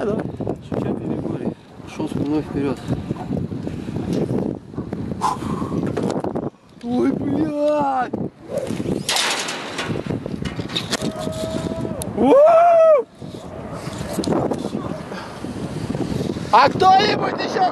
Да, давай. Шевченко Григорий. Шел спиной вперед. Ой, блядь! А кто-нибудь еще